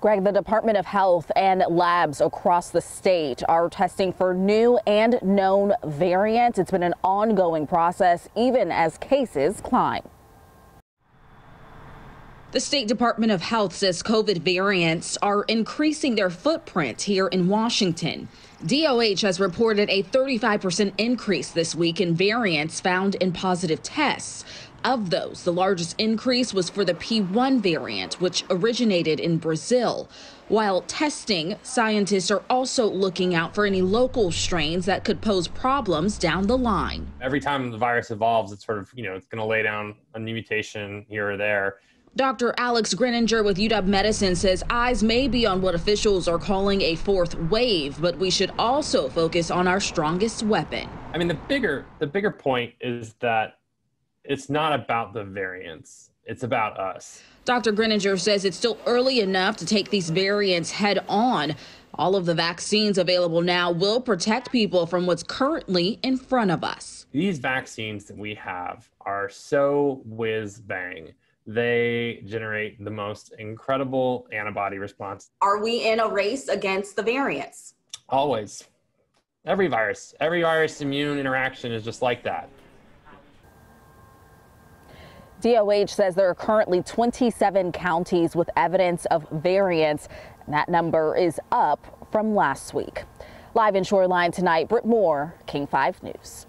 Greg, the Department of Health and labs across the state are testing for new and known variants. It's been an ongoing process, even as cases climb. The State Department of Health says COVID variants are increasing their footprint here in Washington. DOH has reported a 35% increase this week in variants found in positive tests. Of those, the largest increase was for the P1 variant, which originated in Brazil. While testing, scientists are also looking out for any local strains that could pose problems down the line. Every time the virus evolves, it's sort of, you know, it's going to lay down a new mutation here or there. Dr. Alex Greninger with UW Medicine says eyes may be on what officials are calling a fourth wave, but we should also focus on our strongest weapon. I mean, the bigger the bigger point is that it's not about the variants. It's about us. Dr. Greninger says it's still early enough to take these variants head on. All of the vaccines available now will protect people from what's currently in front of us. These vaccines that we have are so whiz bang they generate the most incredible antibody response. Are we in a race against the variants? Always. Every virus, every virus immune interaction is just like that. DOH says there are currently 27 counties with evidence of variants. And that number is up from last week. Live in Shoreline tonight, Britt Moore, King 5 News.